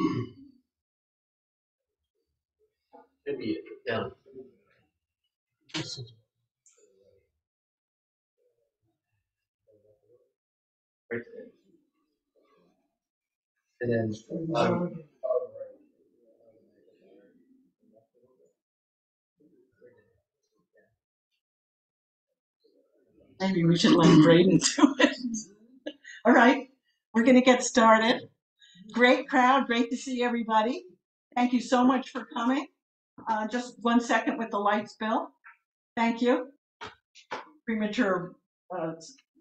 Should be down. Right there. And then, um, Maybe we should let Braden do it. All right, we're gonna get started. Great crowd, great to see everybody. Thank you so much for coming. Uh, just one second with the lights, Bill. Thank you. Premature, uh,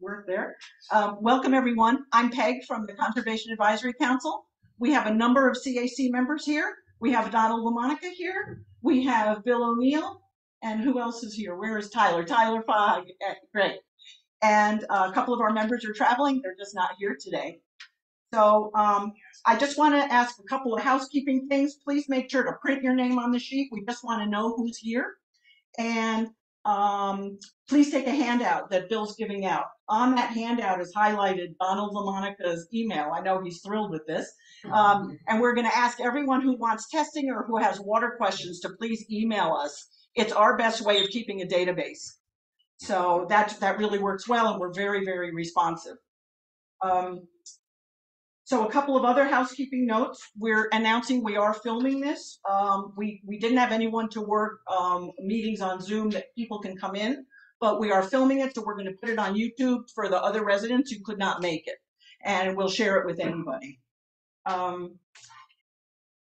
work there. Um, welcome, everyone. I'm Peg from the Conservation Advisory Council. We have a number of CAC members here. We have Donald Lamonaca here. We have Bill O'Neill. And who else is here? Where is Tyler? Tyler Fogg. Eh, Great. And uh, a couple of our members are traveling. They're just not here today. So um, I just want to ask a couple of housekeeping things. Please make sure to print your name on the sheet. We just want to know who's here. And um, please take a handout that Bill's giving out. On that handout is highlighted Donald Lamonaca's email. I know he's thrilled with this. Um, and we're going to ask everyone who wants testing or who has water questions to please email us. It's our best way of keeping a database. So that, that really works well and we're very, very responsive. Um, so a couple of other housekeeping notes. We're announcing we are filming this. Um, we, we didn't have anyone to work um, meetings on Zoom that people can come in, but we are filming it, so we're going to put it on YouTube for the other residents who could not make it. And we'll share it with anybody. Um,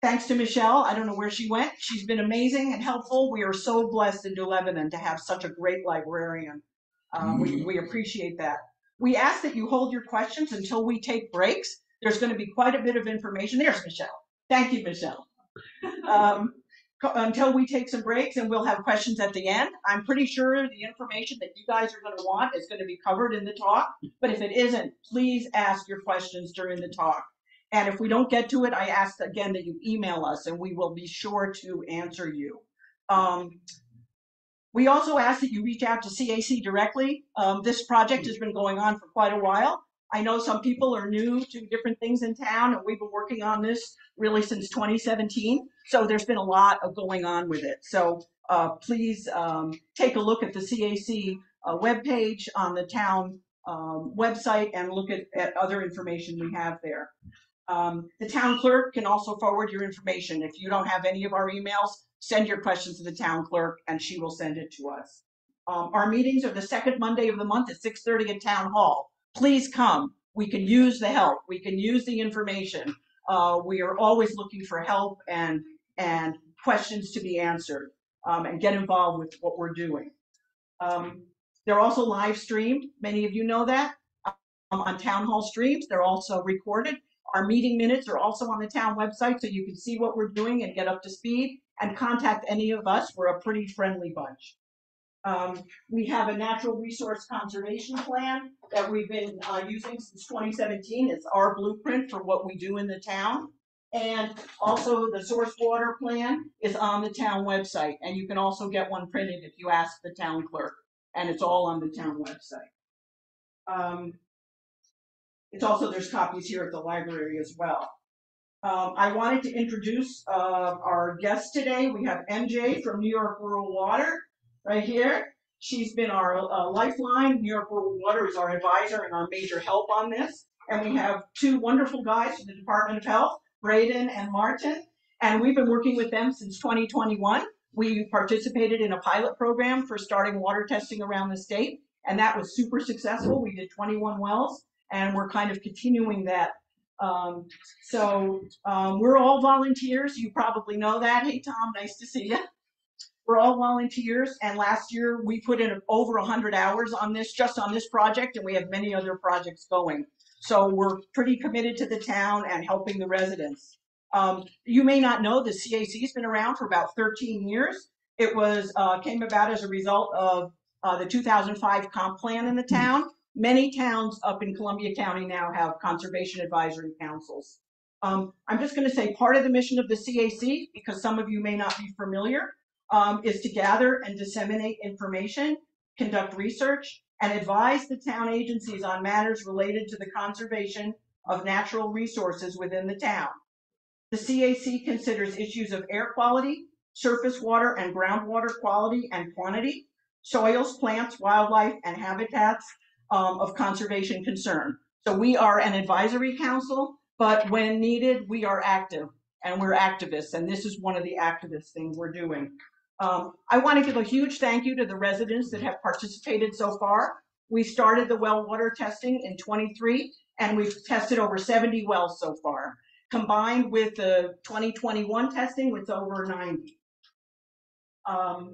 thanks to Michelle. I don't know where she went. She's been amazing and helpful. We are so blessed in New Lebanon to have such a great librarian. Um, we, we appreciate that. We ask that you hold your questions until we take breaks. There's going to be quite a bit of information. There's Michelle. Thank you, Michelle. Um, until we take some breaks and we'll have questions at the end. I'm pretty sure the information that you guys are going to want is going to be covered in the talk. But if it isn't, please ask your questions during the talk. And if we don't get to it, I ask again that you email us and we will be sure to answer you. Um, we also ask that you reach out to CAC directly. Um, this project has been going on for quite a while. I know some people are new to different things in town and we've been working on this really since 2017. So there's been a lot of going on with it. So uh, please um, take a look at the CAC uh, webpage on the town um, website and look at, at other information we have there. Um, the town clerk can also forward your information. If you don't have any of our emails, send your questions to the town clerk and she will send it to us. Um, our meetings are the second Monday of the month at 6:30 at Town Hall. Please come. We can use the help. We can use the information. Uh, we are always looking for help and and questions to be answered um, and get involved with what we're doing. Um, they're also live streamed. Many of you know that um, on town hall streams. They're also recorded. Our meeting minutes are also on the town website, so you can see what we're doing and get up to speed and contact any of us. We're a pretty friendly bunch. Um, we have a natural resource conservation plan that we've been uh, using since 2017. It's our blueprint for what we do in the town. And also the source water plan is on the town website, and you can also get one printed if you ask the town clerk, and it's all on the town website. Um, it's also, there's copies here at the library as well. Um, I wanted to introduce uh, our guest today. We have MJ from New York Rural Water right here. She's been our uh, lifeline. New York Rural Water is our advisor and our major help on this. And we have two wonderful guys from the Department of Health, Braden and Martin. And we've been working with them since 2021. We participated in a pilot program for starting water testing around the state, and that was super successful. We did 21 wells, and we're kind of continuing that. Um, so um, we're all volunteers. You probably know that. Hey, Tom, nice to see you. We're all volunteers, and last year we put in over 100 hours on this, just on this project, and we have many other projects going. So we're pretty committed to the town and helping the residents. Um, you may not know the CAC's been around for about 13 years. It was uh, came about as a result of uh, the 2005 comp plan in the town. Many towns up in Columbia County now have conservation advisory councils. Um, I'm just going to say part of the mission of the CAC, because some of you may not be familiar, um, is to gather and disseminate information, conduct research, and advise the town agencies on matters related to the conservation of natural resources within the town. The CAC considers issues of air quality, surface water and groundwater quality and quantity, soils, plants, wildlife, and habitats um, of conservation concern. So we are an advisory council, but when needed, we are active and we're activists, and this is one of the activist things we're doing. Um, I want to give a huge thank you to the residents that have participated so far. We started the well water testing in twenty-three, and we've tested over seventy wells so far. Combined with the twenty twenty-one testing, it's over ninety. Um,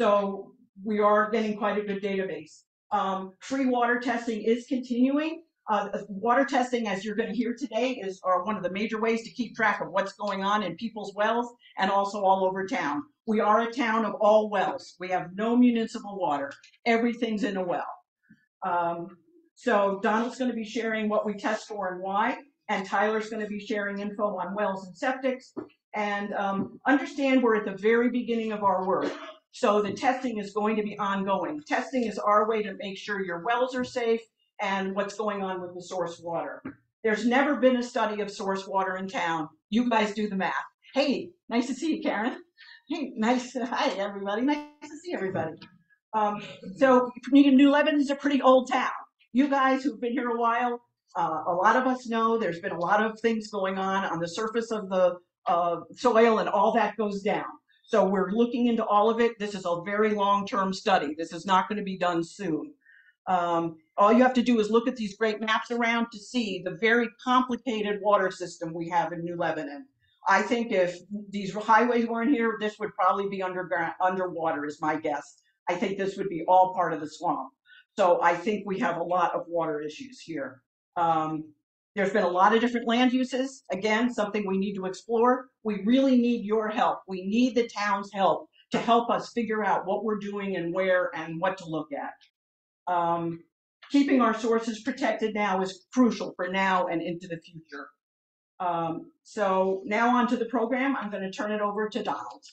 so we are getting quite a good database. Um, free water testing is continuing. Uh, water testing, as you're gonna hear today, is, are one of the major ways to keep track of what's going on in people's wells and also all over town. We are a town of all wells. We have no municipal water. Everything's in a well. Um, so Donald's gonna be sharing what we test for and why, and Tyler's gonna be sharing info on wells and septics. And, um, understand we're at the very beginning of our work. So the testing is going to be ongoing. Testing is our way to make sure your wells are safe and what's going on with the source water. There's never been a study of source water in town. You guys do the math. Hey, nice to see you, Karen. Hey, nice, hi, everybody. Nice to see everybody. Um, so New Lebanon is a pretty old town. You guys who've been here a while, uh, a lot of us know there's been a lot of things going on on the surface of the uh, soil and all that goes down. So we're looking into all of it. This is a very long-term study. This is not going to be done soon. Um, all you have to do is look at these great maps around to see the very complicated water system we have in New Lebanon. I think if these highways weren't here, this would probably be underground, underwater is my guess. I think this would be all part of the swamp. So I think we have a lot of water issues here. Um, there's been a lot of different land uses. Again, something we need to explore. We really need your help. We need the town's help to help us figure out what we're doing and where and what to look at. Um, keeping our sources protected now is crucial for now and into the future. Um, so now on to the program. I'm going to turn it over to Donald.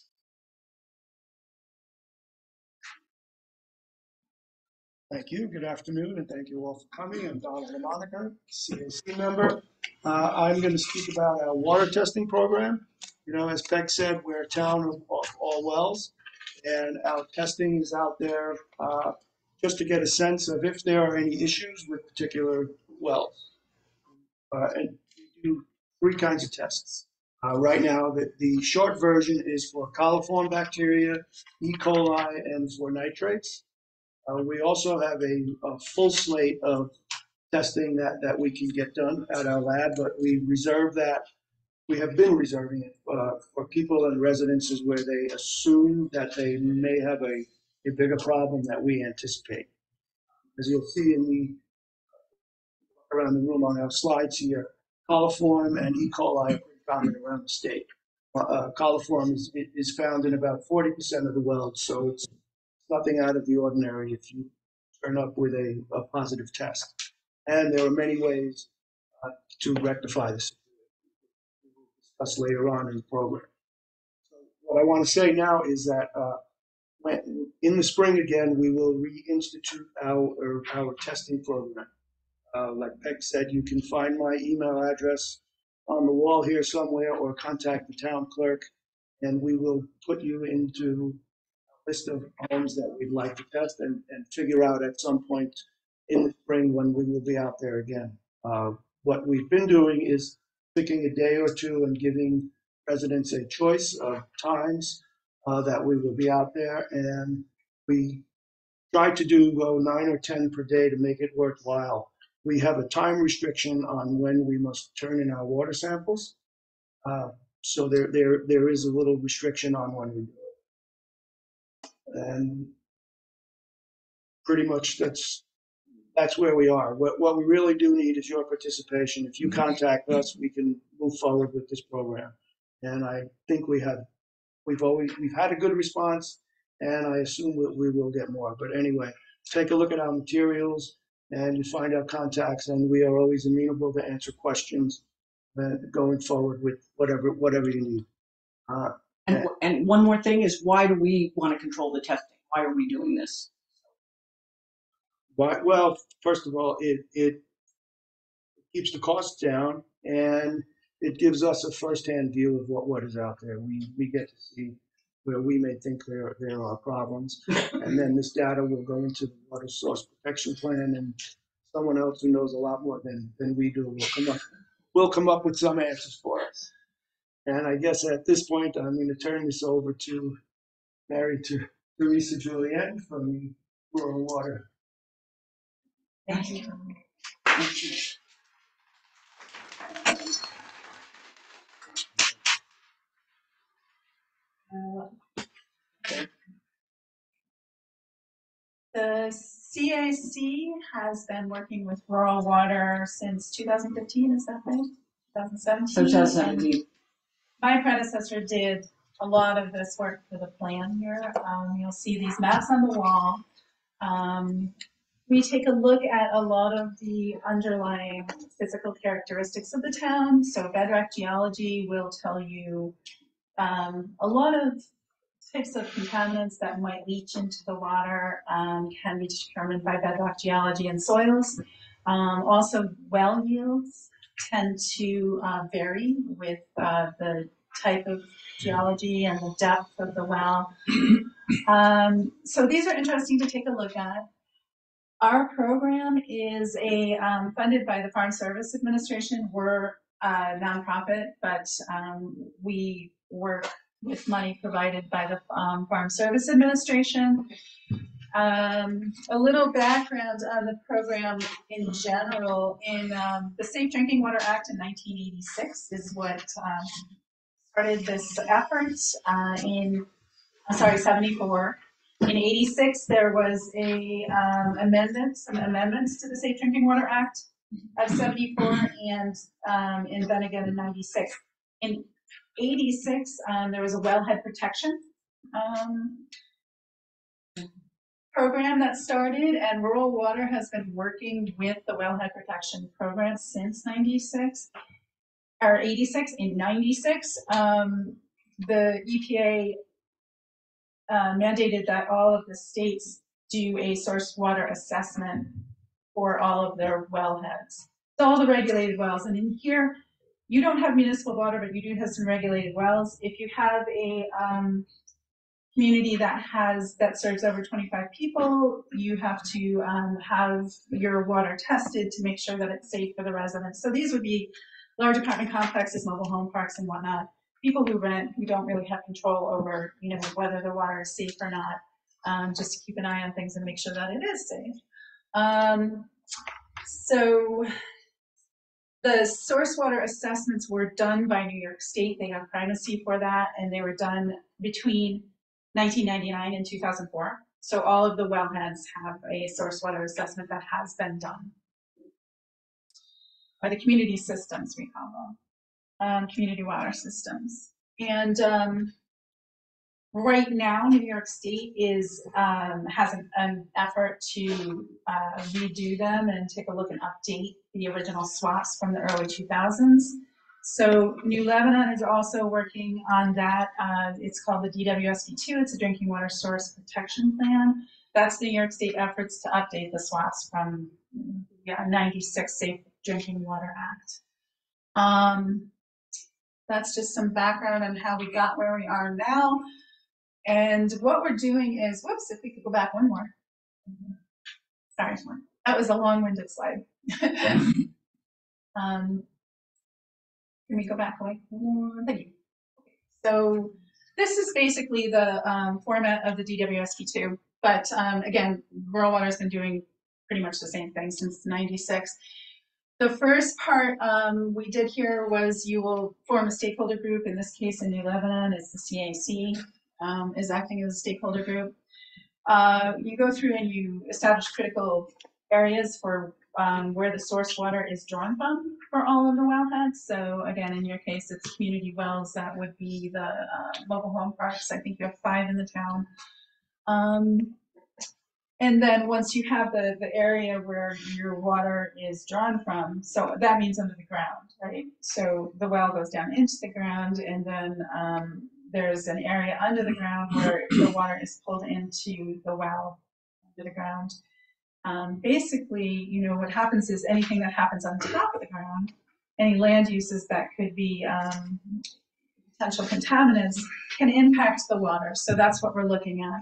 Thank you. Good afternoon, and thank you all for coming. I'm Donald Lamonaca, CAC member. Uh, I'm going to speak about our water testing program. You know, as Peg said, we're a town of all- all wells, and our testing is out there uh, just to get a sense of if there are any issues with particular wells. Uh, And we do three kinds of tests. Uh, Right now, the the short version is for coliform bacteria, E. coli, and for nitrates. Uh, we also have a, a full slate of testing that, that we can get done at our lab, but we reserve that. We have been reserving it uh, for people in residences where they assume that they may have a, a bigger problem that we anticipate. As you'll see in the around the room on our slides here, coliform and E. coli are common around the state. Uh, Uh, coliform is, is found in about 40% of the wells, so it's nothing out of the ordinary if you turn up with a, a positive test. And there are many ways uh, to rectify this. We will discuss later on in the program. So what I want to say now is that uh, when, in the spring again, we will reinstitute our, our testing program. Uh, like Peg said, you can find my email address on the wall here somewhere or contact the town clerk and we will put you into a list of homes that we'd like to test and, and figure out at some point in the spring when we will be out there again. Uh, what we've been doing is picking a day or two and giving residents a choice of times uh, that we will be out there. And we try to do uh, nine or 10 per day to make it worthwhile. We have a time restriction on when we must turn in our water samples. Uh, so there, there, there is a little restriction on when we do it. And pretty much that's, that's where we are. What, what we really do need is your participation. If you contact us, we can move forward with this program. And I think we have, we've always, we've had a good response and I assume we, we will get more. But anyway, take a look at our materials and you find our contacts and we are always amenable to answer questions uh, going forward with whatever, whatever you need. Uh, And, and one more thing is why do we want to control the testing? Why are we doing this? Why, well, first of all, it, it keeps the costs down and it gives us a firsthand view of what, what is out there. We, we get to see where we may think there, there are problems. And then this data will go into the water source protection plan and someone else who knows a lot more than, than we do will come up, will come up with some answers for us. And I guess at this point, I'm going to turn this over to, Mary to Theresa Julien from Rural Water. Thank you. The CAC has been working with rural water since 2015, is that right? 2017? So just. My predecessor did a lot of this work for the plan here. Um, you'll see these maps on the wall. Um, we take a look at a lot of the underlying physical characteristics of the town. So bedrock geology will tell you um, a lot of types of contaminants that might leach into the water um, can be determined by bedrock geology and soils. Um, also, well yields tend to uh, vary with uh, the type of geology and the depth of the well. Um, so these are interesting to take a look at. Our program is a um, funded by the Farm Service Administration. We're a nonprofit, but um, we work with money provided by the um, Farm Service Administration. Um, a little background on the program in general. In um, the Safe Drinking Water Act in 1986 is what um, started this effort. Uh, in I'm sorry, 74. In 86, there was a um, amendment, some amendments to the Safe Drinking Water Act of 74, and um, and then again in 96. In 86, um, there was a wellhead protection um, program that started, and Rural Water has been working with the wellhead protection program since 96 or 86. In 96, um, the EPA uh, mandated that all of the states do a source water assessment for all of their wellheads. So all the regulated wells, and in here, you don't have municipal water, but you do have some regulated wells. If you have a um, community that has that serves over 25 people, you have to um, have your water tested to make sure that it's safe for the residents. So these would be large apartment complexes, mobile home parks, and whatnot. People who rent, who don't really have control over, you know, whether the water is safe or not. Um, just to keep an eye on things and make sure that it is safe. Um, so the source water assessments were done by New York State. They have primacy for that, and they were done between 1999 and 2004. So all of the wellheads have a source water assessment that has been done. Or the community systems, we call them, um, community water systems. And um, right now, New York State is um, has an, an effort to uh, redo them and take a look and update the original SWAPs from the early 2000s. So New Lebanon is also working on that. Uh, it's called the DWSP2. It's a drinking water source protection plan. That's New York State efforts to update the SWAPs from yeah, 96 Safe Drinking Water Act. Um, that's just some background on how we got where we are now. And what we're doing is, whoops, if we could go back one more. Sorry, one. That was a long-winded slide. um, can we go back like one? Thank you. So this is basically the um, format of the DWSP2. But um, again, Rural Water has been doing pretty much the same thing since 96. The first part um, we did here was you will form a stakeholder group. In this case, in New Lebanon, it's the CAC um, is acting as a stakeholder group. Uh, you go through and you establish critical areas for um, where the source water is drawn from for all of the wellheads. So again, in your case, it's community wells. That would be the uh, mobile home parks. I think you have five in the town. Um, and then once you have the, the area where your water is drawn from, so that means under the ground, right? So the well goes down into the ground and then um, there's an area under the ground where the water is pulled into the well under the ground. Um, basically, you know, what happens is anything that happens on top of the ground any land uses that could be, um, potential contaminants can impact the water. So that's what we're looking at.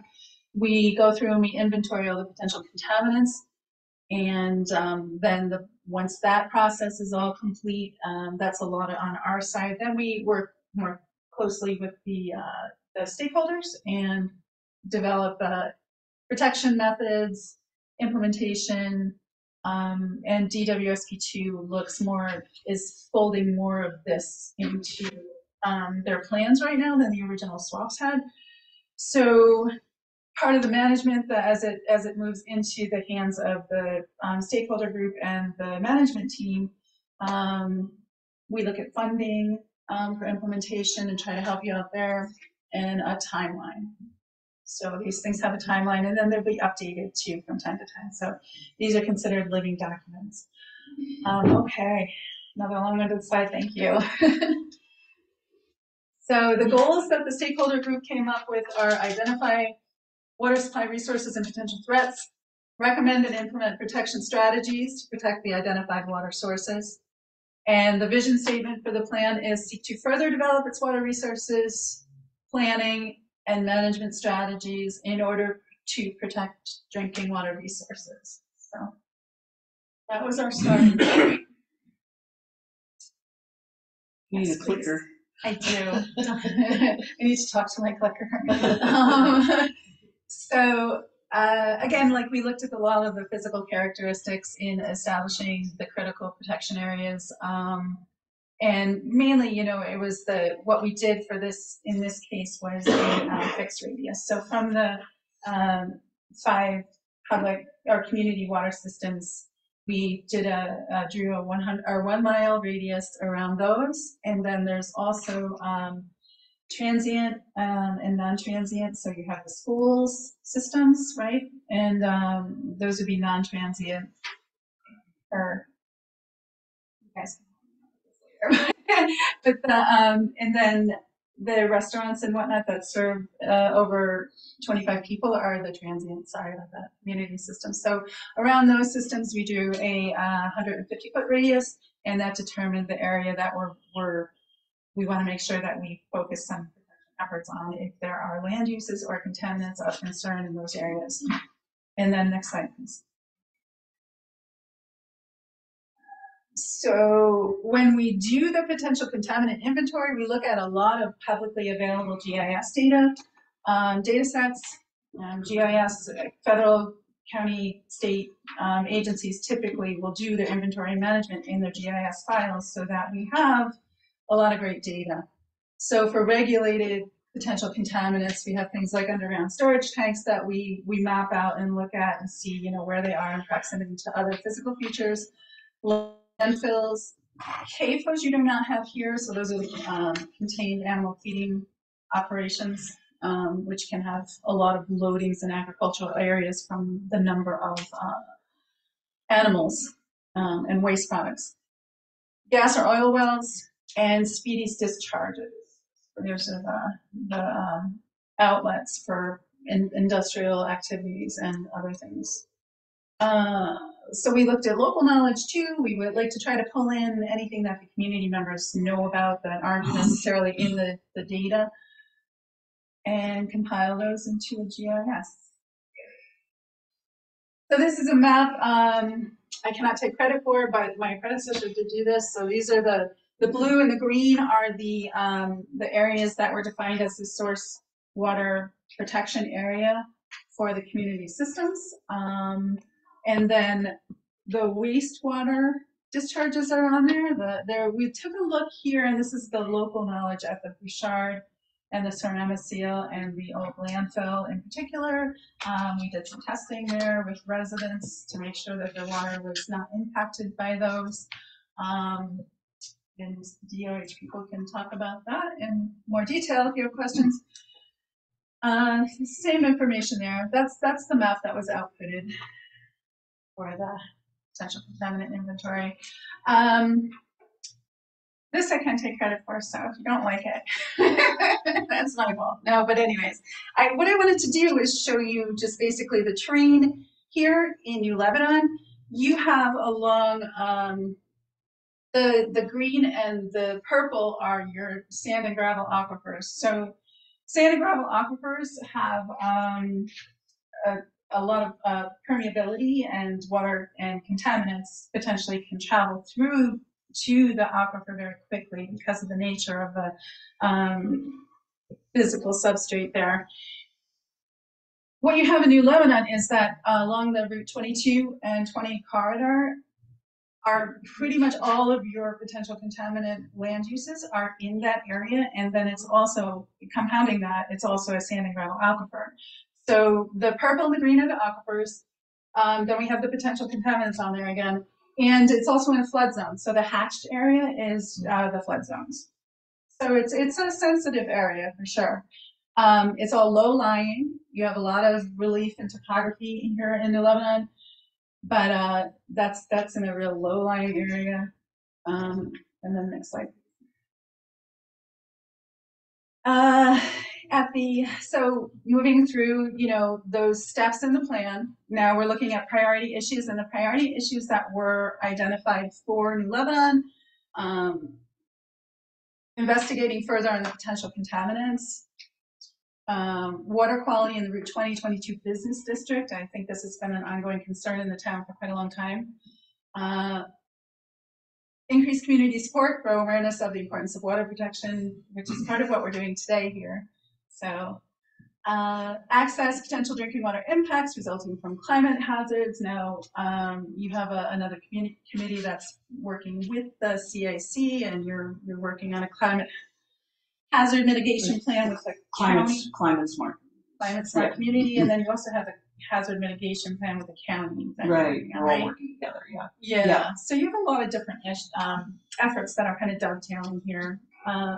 We go through and we inventory all the potential contaminants. And um, then the, once that process is all complete, um, that's a lot on our side. Then we work more closely with the, uh, the stakeholders and develop uh, protection methods, implementation, um, and DWSP2 looks more, is folding more of this into um, their plans right now than the original SWAPs had. So part of the management, that as it as it moves into the hands of the um, stakeholder group and the management team, um, we look at funding um, for implementation and try to help you out there and a timeline. So these things have a timeline and then they'll be updated too from time to time. So these are considered living documents. Um, okay, another long-winded slide, thank you. So the goals that the stakeholder group came up with are identify water supply resources and potential threats, recommend and implement protection strategies to protect the identified water sources. And the vision statement for the plan is seek to further develop its water resources, planning, and management strategies in order to protect drinking water resources. So that was our starting point. You need a clicker. I do. I need to talk to my clicker. Um, so uh, again, like we looked at a lot of the physical characteristics in establishing the critical protection areas. Um, and mainly, you know, it was the what we did for this in this case was a uh, fixed radius. So from the um, five public or community water systems we did a, a drew a 100 or one mile radius around those and then there's also um, transient um, and non-transient so you have the schools systems right? And um, those would be non-transient or you guys but the um, and then the restaurants and whatnot that serve uh, over 25 people are the transient side of that community system so Around those systems, we do a uh, 150 foot radius, and that determined the area that we're, we're we want to make sure that we focus some efforts on if there are land uses or contaminants of concern in those areas. And then next slide, please. So when we do the potential contaminant inventory, we look at a lot of publicly available GIS data, um, data sets, um, GIS, federal county, state um, agencies typically will do their inventory management in their GIS files so that we have a lot of great data. So for regulated potential contaminants, we have things like underground storage tanks that we, we map out and look at and see, you know, where they are in proximity to other physical features. Landfills, CAFOs you do not have here, so those are the um, contained animal feeding operations um, which can have a lot of loadings in agricultural areas from the number of uh, animals um, and waste products. Gas or oil wells and SPDES discharges. There's the, the um, outlets for in, industrial activities and other things. Uh, so we looked at local knowledge too. We would like to try to pull in anything that the community members know about that aren't necessarily in the, the data and compile those into a GIS. So this is a map um, I cannot take credit for, but my predecessor did do this. So these are the, the blue and the green are the, um, the areas that were defined as the source water protection area for the community systems. Um, and then the wastewater discharges are on there. The, there. We took a look here, and this is the local knowledge at the Bouchard and the Sornama Seal and the old landfill in particular. Um, we did some testing there with residents to make sure that their water was not impacted by those. Um, and DOH people can talk about that in more detail if you have questions. Uh, same information there. That's that's the map that was outputted for the potential contaminant inventory. Um, this I can't take credit for, so if you don't like it, that's my fault. No, but anyways, I, what I wanted to do is show you just basically the terrain here in New Lebanon. You have along um, the, the green and the purple are your sand and gravel aquifers. So sand and gravel aquifers have, um, a, a lot of, uh, permeability and water and contaminants potentially can travel through to the aquifer very quickly because of the nature of the, um, physical substrate there. What you have in New Lebanon is that uh, along the Route 22 and 20 corridor are pretty much all of your potential contaminant land uses are in that area. And then it's also compounding that, it's also a sand and gravel aquifer. So the purple and the green are the aquifers. Um, then we have the potential contaminants on there again. And it's also in a flood zone. So the hatched area is uh, the flood zones. So it's it's a sensitive area for sure. Um, it's all low lying. You have a lot of relief and topography here in Lebanon, but uh, that's that's in a real low lying area. Um, and then next slide. Uh, at the so moving through, you know, those steps in the plan. Now we're looking at priority issues, and the priority issues that were identified for New Lebanon. Um, investigating further on the potential contaminants. Um, water quality in the Route 2022 Business District. I think this has been an ongoing concern in the town for quite a long time. Uh, increased community support, grow awareness of the importance of water protection, which is part of what we're doing today here. So, uh, access potential drinking water impacts resulting from climate hazards. Now, um, you have a, another community committee that's working with the CAC, and you're you're working on a climate hazard mitigation plan with the Climate, county, climate smart. climate smart Yeah. community, and then you also have the hazard mitigation plan with the county. that Right, we're all right? working together, yeah. Yeah, Yeah. so you have a lot of different ish, um, efforts that are kind of dovetailing here. Uh,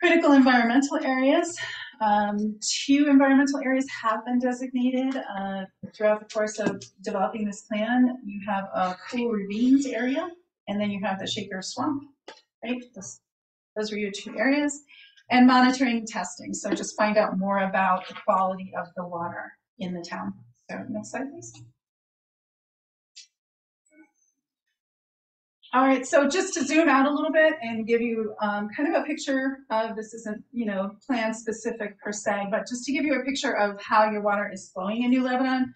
critical environmental areas. Um, two environmental areas have been designated uh, throughout the course of developing this plan. You have a cool ravines area, and then you have the Shaker Swamp, right? This, those are your two areas. And monitoring testing. So just find out more about the quality of the water in the town. So next slide, please. All right, so just to zoom out a little bit and give you um, kind of a picture of, this isn't, you know, plan specific per se, but just to give you a picture of how your water is flowing in New Lebanon.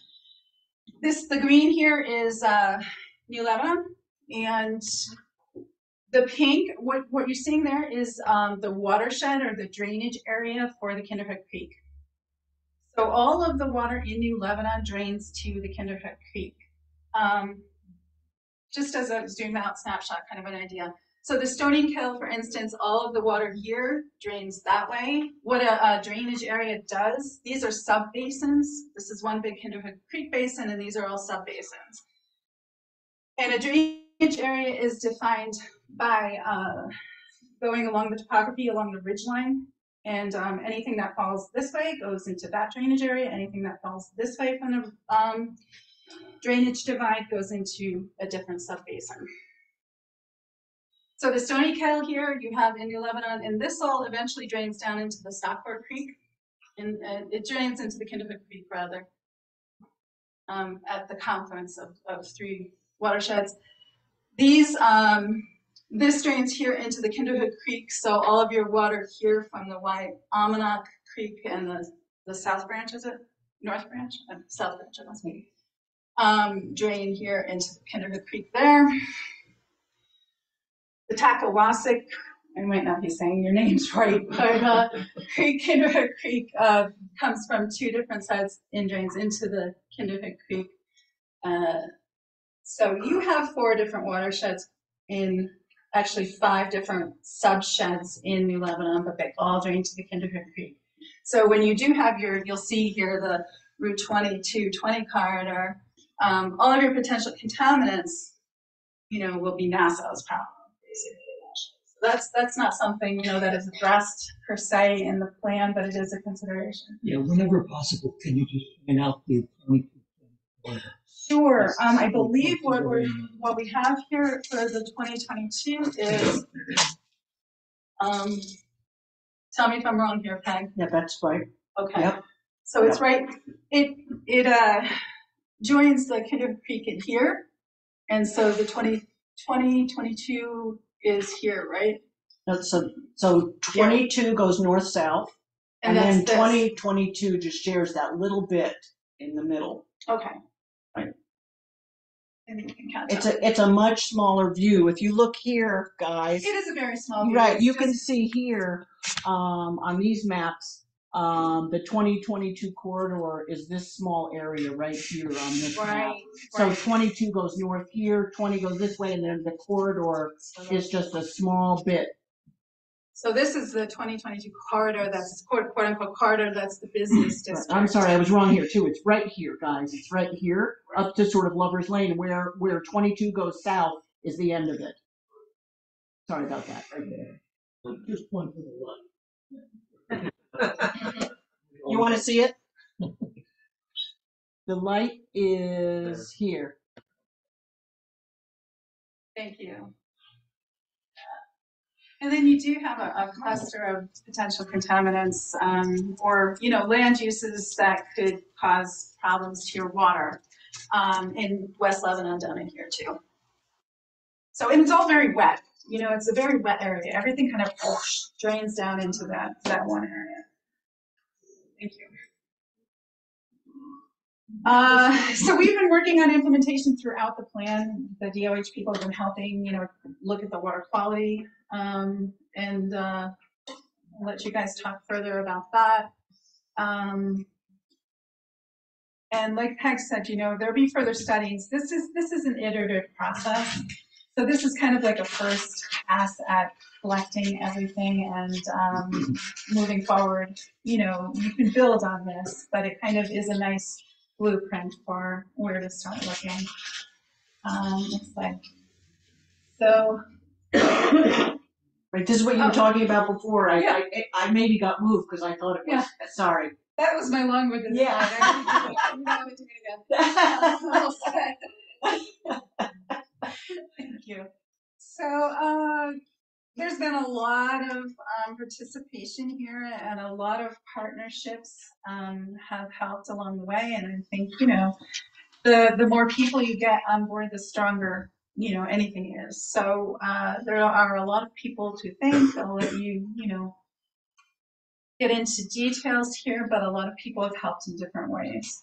This, the green here is uh, New Lebanon, and the pink, what, what you're seeing there is um, the watershed or the drainage area for the Kinderhook Creek. So all of the water in New Lebanon drains to the Kinderhook Creek. Um, just as a zoom out snapshot, kind of an idea. So the Stony Kill, for instance, all of the water here drains that way. What a, a drainage area does, these are sub basins. This is one big Kinderhook Creek basin, and these are all sub basins. And a drainage area is defined by uh, going along the topography along the ridge line. And um, anything that falls this way goes into that drainage area. Anything that falls this way from the um, drainage divide goes into a different subbasin. So the Stony Kill here you have in New Lebanon, and this all eventually drains down into the Stockport Creek, and uh, it drains into the Kinderhook Creek rather, um, at the confluence of, of three watersheds. These, um, this drains here into the Kinderhook Creek, so all of your water here from the White Almanac Creek and the, the south branch, is it? North branch? Uh, South branch, it must be um, drain here into the Kinderhook Creek there. The Tackawasick, I might not be saying your names right, but uh, Creek, Kinderhook Creek uh, comes from two different sides and drains into the Kinderhook Creek. Uh, so you have four different watersheds in actually five different subsheds in New Lebanon, but they all drain to the Kinderhook Creek. So when you do have your, you'll see here the Route 22 20 corridor, um, all of your potential contaminants, you know, will be Nassau's problem, basically. So that's that's not something you know that is addressed per se in the plan, but it is a consideration. Yeah, whenever possible, can you just point out the point? Sure. Um, I believe what we're what we have here for the 2022 is. Um, tell me if I'm wrong here, Peg. Yeah, that's right. Okay. Yep. So it's right, it, it, uh, joins the Kinderhook Creek in here. And so the twenty twenty twenty-two is here, right? No, So, so twenty-two goes north-south, and that's then this. twenty twenty-two just shares that little bit in the middle. Okay. Right. Maybe we can catch It's up. a, it's a much smaller view. If you look here, guys, It is a very small view. right, It's you can just- see here, um, on these maps, um, the twenty twenty-two corridor is this small area right here on this map. Right, So right. twenty-two goes north here, twenty goes this way, and then the corridor is just a small bit. So this is the twenty twenty-two corridor, that's quote, quote unquote corridor, that's the business district. I'm sorry, I was wrong here too. It's right here, guys. It's right here, up to sort of Lover's Lane, where, where twenty-two goes south is the end of it. Sorry about that, right there. Just one for the light. You wanna see it? The light is here. Thank you. And then you do have a, a cluster of potential contaminants, um, or, you know, land uses that could cause problems to your water, um, in West Lebanon down in here too. So, and it's all very wet, you know, it's a very wet area, everything kind of whoosh, drains down into that, that one area. Thank you. Uh, so we've been working on implementation throughout the plan. The DOH people have been helping, you know, look at the water quality. Um, and, uh, let you guys talk further about that. Um, and like Peg said, you know, there'll be further studies. This is, this is an iterative process. So this is kind of like a first pass at collecting everything and, um, moving forward, you know, you can build on this, but it kind of is a nice blueprint for where to start looking. Um, looks like. So, Right, this is what you were Oh. talking about before. I, Yeah. I, I maybe got moved because I thought it was, sorry. that was my long-winded Yeah. slide. I'm gonna do it again. Thank you. So, uh, there's been a lot of, um, participation here and a lot of partnerships, um, have helped along the way. And I think, you know, the, the more people you get on board, the stronger, you know, anything is. So, uh, there are a lot of people to thank. I'll let you, you know, get into details here, but a lot of people have helped in different ways.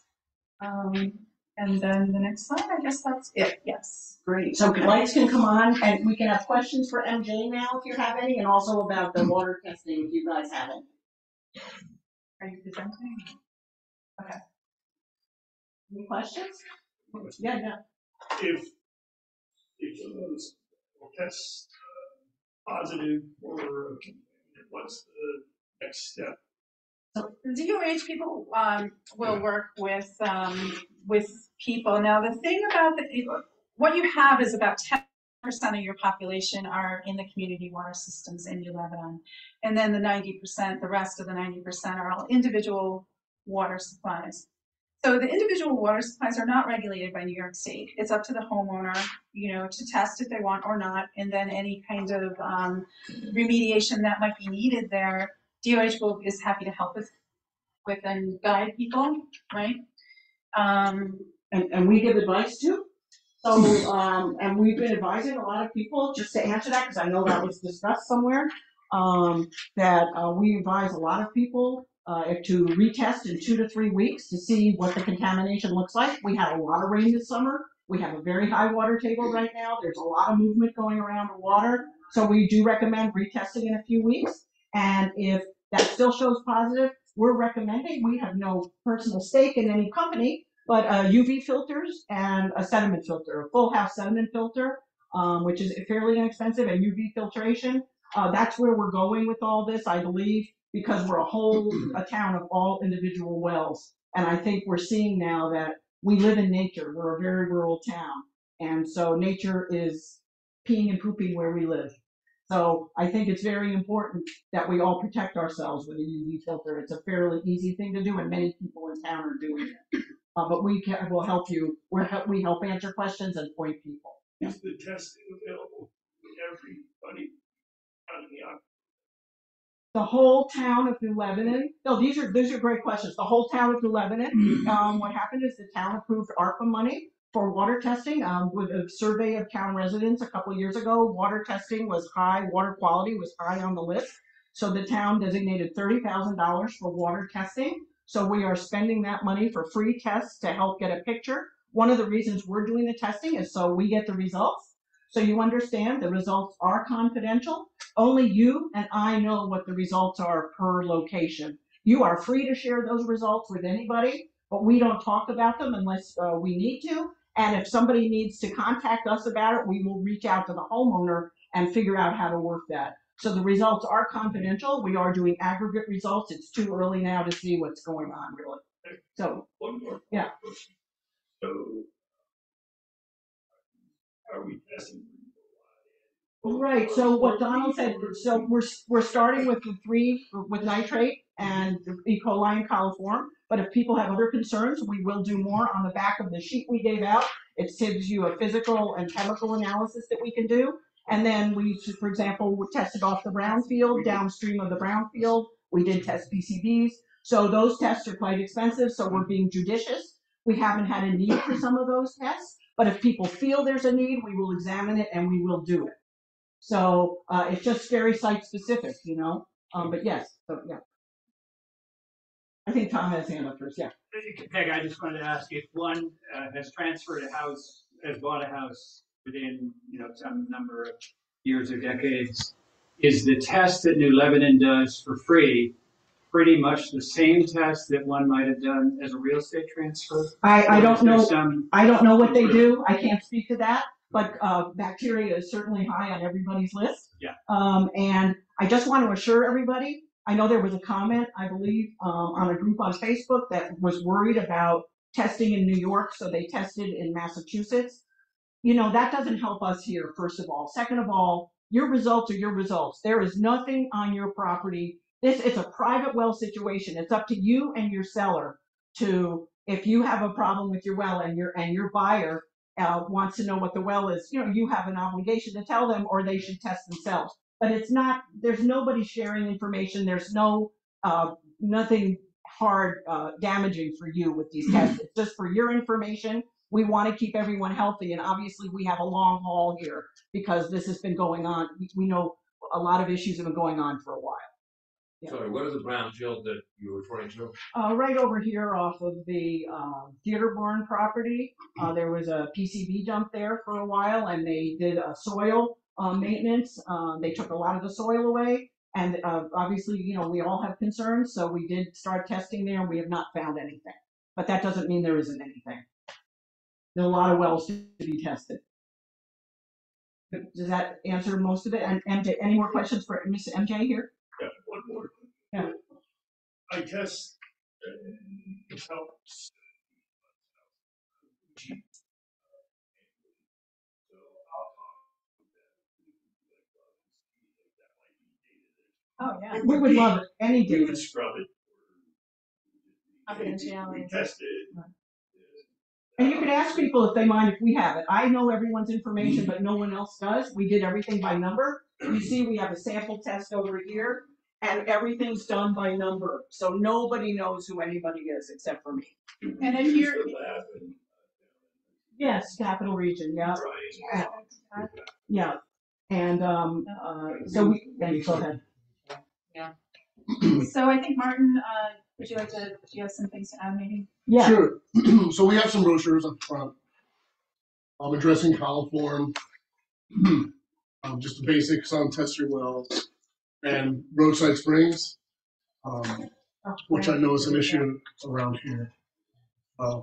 Um, and then the next slide, I guess that's it, yes. Great, so lights can come on and we can have questions for MJ now if you have any, and also about the water testing if you guys have any. Are you presenting? Okay. Any questions? Yeah, yeah. If each of those tests uh, positive or what's the next step? So the DOH people, um, will work with, um, with people. Now, the thing about the, what you have is about ten percent of your population are in the community water systems in New Lebanon. And then the ninety percent, the rest of the ninety percent are all individual water supplies. So the individual water supplies are not regulated by New York State. It's up to the homeowner, you know, to test if they want or not. And then any kind of, um, remediation that might be needed there, DOH will, is happy to help with, with and guide people, right? Um, And, and we give advice too. So, um, and we've been advising a lot of people, just to answer that, because I know that was discussed somewhere, um, that, uh, we advise a lot of people, uh, to retest in two to three weeks to see what the contamination looks like. We had a lot of rain this summer. We have a very high water table right now. There's a lot of movement going around the water. So we do recommend retesting in a few weeks. And if that still shows positive, we're recommending, we have no personal stake in any company, but uh, UV filters and a sediment filter, a full house sediment filter, um, which is fairly inexpensive, and UV filtration. Uh, that's where we're going with all this, I believe, because we're a whole town of all individual wells. And I think we're seeing now that we live in nature. We're a very rural town. And so nature is peeing and pooping where we live. So I think it's very important that we all protect ourselves with a UV filter. It's a fairly easy thing to do, and many people in town are doing it. Uh, but we can, will help you, we're, help- we help answer questions and point people. Is the testing available to everybody on the island? The whole town of New Lebanon, no, these are, these are great questions. The whole town of New Lebanon, um, what happened is the town approved ARPA money for water testing, um, with a survey of town residents a couple years ago, water testing was high, water quality was high on the list. So the town designated thirty thousand dollars for water testing. So we are spending that money for free tests to help get a picture. One of the reasons we're doing the testing is so we get the results. So you understand the results are confidential. Only you and I know what the results are per location. You are free to share those results with anybody, but we don't talk about them unless uh, we need to. And if somebody needs to contact us about it, we will reach out to the homeowner and figure out how to work that. So the results are confidential. We are doing aggregate results. It's too early now to see what's going on really. So, One more. Yeah. question. So. Uh, are we testing? right, so what Donald said, so we're, we're starting with the three, with nitrate and E. coli and coliform. But if people have other concerns, we will do more on the back of the sheet we gave out. It gives you a physical and chemical analysis that we can do. And then we, for example, we tested off the brownfield, downstream of the brownfield. We did test PCBs. So those tests are quite expensive, so we're being judicious. We haven't had a need for some of those tests, but if people feel there's a need, we will examine it and we will do it. So, uh, it's just very site specific, you know, um, but yes, so, yeah. I think Tom has hand up first, yeah. Peg, I just wanted to ask if one uh, has transferred a house, has bought a house within, you know, some number of years or decades, is the test that New Lebanon does for free pretty much the same test that one might have done as a real estate transfer? I, I don't know, Some, I don't know what they do, I can't speak to that, but, uh, bacteria is certainly high on everybody's list. Yeah. Um, and I just want to assure everybody, I know there was a comment, I believe, um, on a group on Facebook that was worried about testing in New York, so they tested in Massachusetts. You know, that doesn't help us here, first of all. Second of all, your results are your results. There is nothing on your property. This, it's a private well situation. It's up to you and your seller to, if you have a problem with your well and your, and your buyer uh, wants to know what the well is, you know, you have an obligation to tell them or they should test themselves. But it's not, there's nobody sharing information. There's no, uh, nothing hard, uh, damaging for you with these tests. It's just for your information. We want to keep everyone healthy and obviously we have a long haul here because this has been going on. We- We know a lot of issues have been going on for a while. Yeah. Sorry, what are the brownfield that you were referring to? Uh, right over here off of the, um, theater barn property, uh, there was a PCB dump there for a while and they did a soil, uh, maintenance. Uh, they took a lot of the soil away. And, uh, obviously, you know, we all have concerns, so we did start testing there. And we have not found anything. But that doesn't mean there isn't anything. There a lot of wells to be tested. Does that answer most of it? And, MJ, any more questions for Miss MJ here? Yeah, one more. Yeah. I test, uh, it helps. Cheap. So I'll talk. Oh, yeah. We would love any We data. would scrub it. Confidentiality. We test it. Right. And you could ask people if they mind if we have it. I know everyone's information, but no one else does. We did everything by number. You see, we have a sample test over here, and everything's done by number. So nobody knows who anybody is except for me. And if Use you're- the lab and, Yes, capital region, yeah, uh, yeah. And, um, uh, so we, and go ahead. Yeah. So I think Martin, uh, would you like to, do you have some things to add maybe? Yeah, Sure. So we have some brochures up front. Um, addressing coliform, um, just the basics on test your wells and roadside springs, um, which I know is an issue around here. Uh,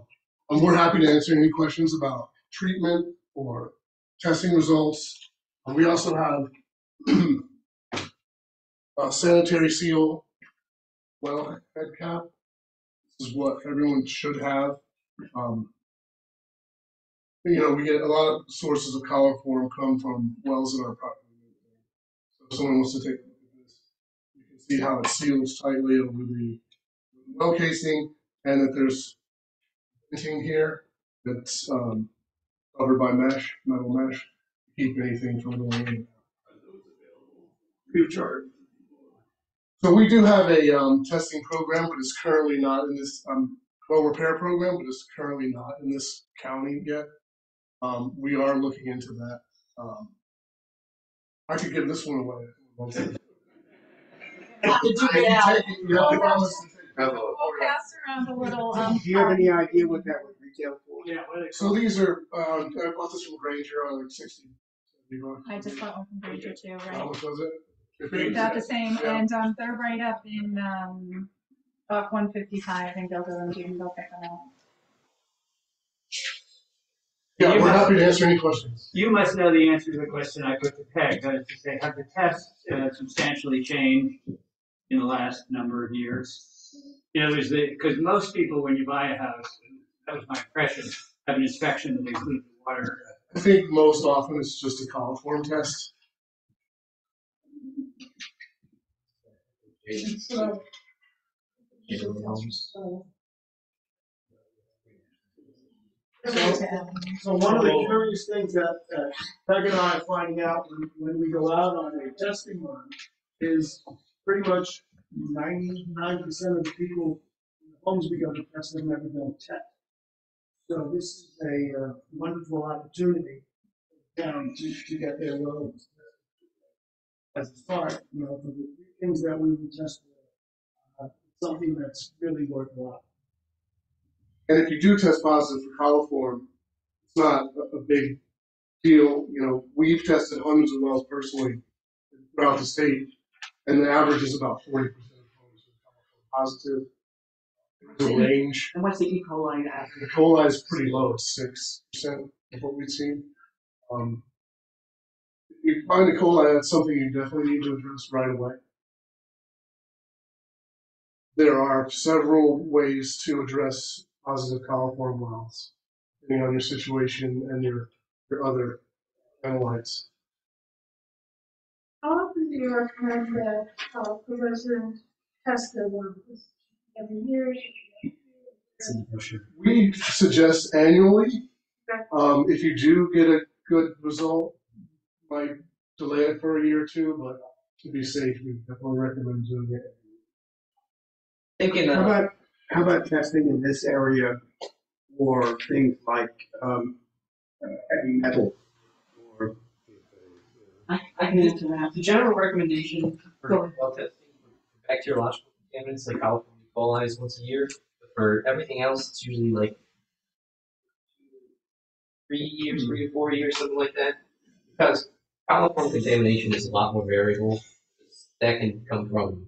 I'm more happy to answer any questions about treatment or testing results. And we also have a sanitary seal well head cap. This is what everyone should have. Um, you know, we get a lot of sources of coliform come from wells in our property. So if someone wants to take a look at this, you can see how it seals tightly over the well casing and that there's venting here that's um, covered by mesh, metal mesh, to keep anything from going in. Free of charge. So we do have a um, testing program, but it's currently not in this. I'm well repair program, but it's currently not in this county yet. Um, we are looking into that. Um, I could give this one away. Have to do You it out. you have to promise to take it. Have a- We'll pass around a little, um. Do you have any idea what that would retail for? Yeah, what are So these are, um, I bought this from Grainger on like sixty. I just got one from Grainger too, How right? much was it? Fifty? About the same, Yeah. and, um, they're right up in, um, off one fifty-five, and they'll go and you can go pick them up. Yeah, we're happy to answer any questions. You must know the answer to the question I put to Peg, that is to say, have the tests uh, substantially changed in the last number of years? You know, there's the, because most people, when you buy a house, that was my impression, have an inspection that includes the water. I think most often it's just a coliform test. So. So one of the curious things that, that Peg and I are finding out when, when we go out on a testing run is pretty much ninety-nine percent of the people, in the homes we go to test them never go test. So this is a uh, wonderful opportunity down to, to get their roads. As a start, you know, for the things that we would test for, uh, something that's really worthwhile. And if you do test positive for coliform, it's not a, a big deal. You know, we've tested hundreds of wells personally throughout the state, and the average is about forty percent of homes are coliform positive. The range. And what's the E. coli at? The coli is pretty low, it's six percent of what we've seen. Um, if you find E. coli, that's something you definitely need to address right away. There are several ways to address positive coliform wells, depending on your situation and your, your other analytes. How often do you recommend that uh, the resident test their wells? Every year? We suggest annually. Um, if you do get a good result, might delay it for a year or two, but to be safe, we definitely recommend doing it. Thinking How of, about, how about testing in this area for things like, um, uh, heavy metal? Or, I, I can answer that. the general recommendation Go for well testing for bacteriological contaminants like California coli is once a year. But for everything else, it's usually like three years, three to four years, something like that. Because coliform contamination is a lot more variable. That can come from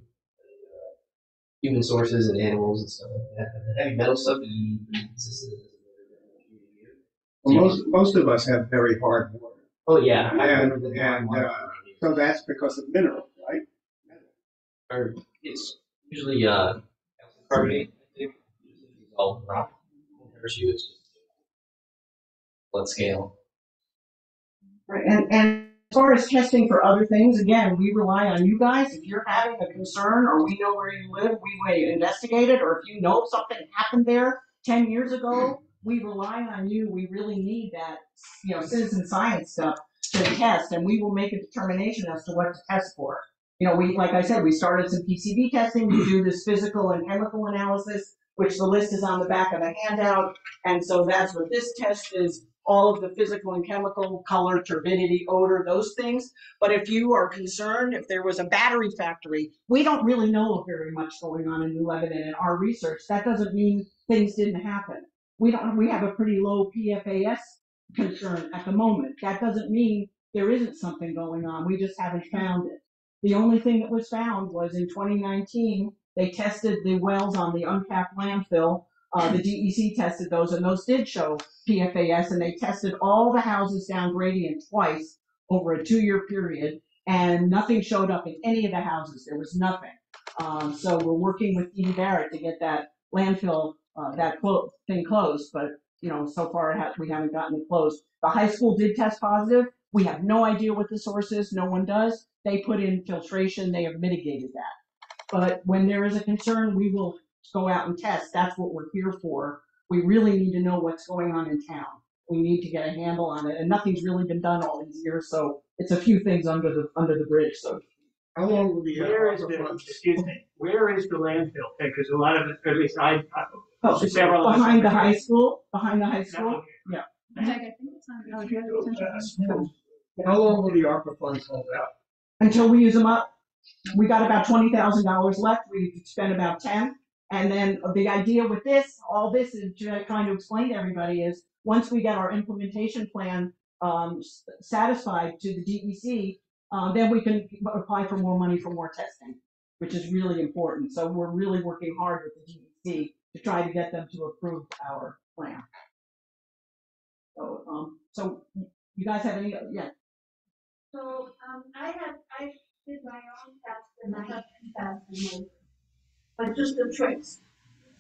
human sources and animals and stuff like that. But the heavy metal stuff is pretty consistent. well, most, most of us have very hard water. Oh yeah, I And- and, uh. So that's because of minerals, right? or it's usually uh calcium carbonate, I think, usually dissolved rock. Compared to it's blood scale. Right, and, and as far as testing for other things, again, we rely on you guys. If you're having a concern or we know where you live, we may investigate it, or if you know something happened there ten years ago, we rely on you. We really need that, you know, citizen science stuff to test, and we will make a determination as to what to test for. You know, we, like I said, we started some PCB testing, we do this physical and chemical analysis, which the list is on the back of the handout. And so that's what this test is, all of the physical and chemical, color, turbidity, odor, those things. But if you are concerned, if there was a battery factory, we don't really know very much going on in New Lebanon in our research. That doesn't mean things didn't happen. We don't, we have a pretty low PFAS concern at the moment. That doesn't mean there isn't something going on. We just haven't found it. The only thing that was found was in 2019, they tested the wells on the uncapped landfill. Uh, the DEC tested those, and those did show PFAS, and they tested all the houses down gradient twice over a two-year period, and nothing showed up in any of the houses. There was nothing. Um, so we're working with Dean Barrett to get that landfill, uh, that clo- thing closed, but, you know, so far ha- we haven't gotten it closed. The high school did test positive. We have no idea what the source is. No one does. They put in filtration. They have mitigated that. But when there is a concern, we will go out and test. That's what we're here for. We really need to know what's going on in town. We need to get a handle on it, and nothing's really been done all these years, so it's a few things under the, under the bridge, so. How long will the? uh, Where is the, funds- excuse me, where is the landfill? Because a lot of it, or at least I, I- Oh, Several of us behind the high school, behind the high school? Meg, I think it's on your- How long will the ARPA funds hold out? Until we use them up. We got about twenty thousand dollars left, we spent about ten. And then the idea with this, all this is try- trying to explain to everybody is, once we get our implementation plan um, satisfied to the DEC, uh, then we can apply for more money for more testing, which is really important. So we're really working hard with the DEC to try to get them to approve our plan. So, um, so you guys have any, yeah, So, um, I have, I did my own test and I have two my, but just the tricks,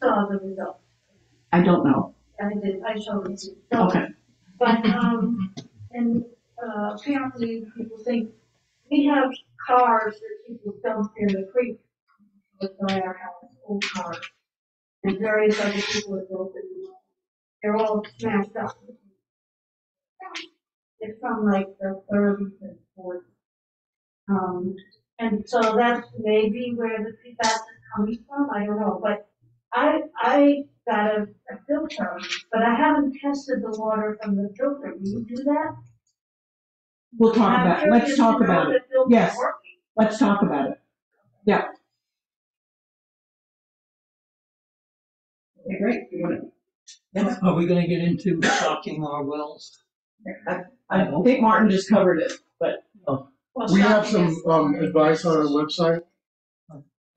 saw the result. I don't know. I did, I showed it to you. So, Okay. But, um, and, uh, apparently people think, we have cars that people dump in the creek. With our house, old cars. And various other people have built it. They're all smashed up. It's from like the thirties and forties. Um, and so that's maybe where the PFAS is coming from, I don't know, but I, I got a, a filter, but I haven't tested the water from the filter, will you do that? We'll talk I'm about, it. let's curious talk to know about it. the filter's Yes. working. Let's talk about it. Yeah. Okay, great. You wanna- Yes, Are we gonna get into shocking our wells? I think Martin just covered it, but Well, We have shocking some, is- um, advice on our website